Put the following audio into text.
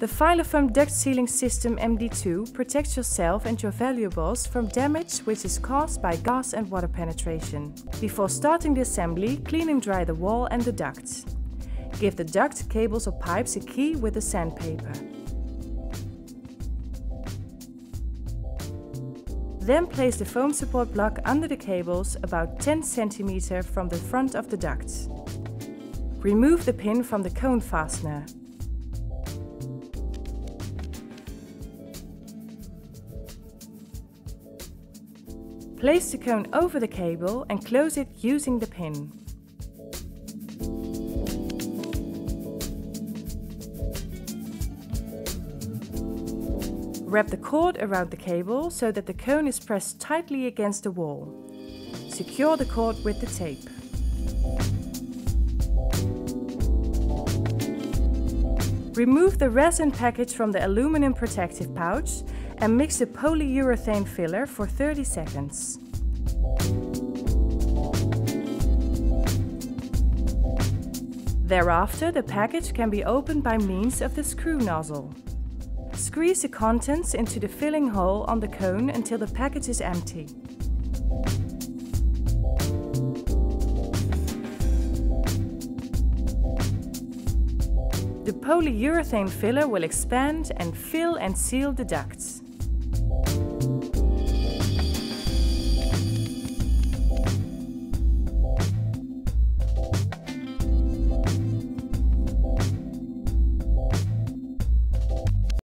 The FILOform duct sealing system MD2 protects yourself and your valuables from damage which is caused by gas and water penetration. Before starting the assembly, clean and dry the wall and the ducts. Give the duct, cables or pipes a key with a sandpaper. Then place the foam support block under the cables about 10 cm from the front of the duct. Remove the pin from the cone fastener. Place the cone over the cable and close it using the pin. Wrap the cord around the cable so that the cone is pressed tightly against the wall. Secure the cord with the tape. Remove the resin package from the aluminum protective pouch and mix the polyurethane filler for 30 seconds. Thereafter, the package can be opened by means of the screw nozzle. Squeeze the contents into the filling hole on the cone until the package is empty. The polyurethane filler will expand and fill and seal the ducts.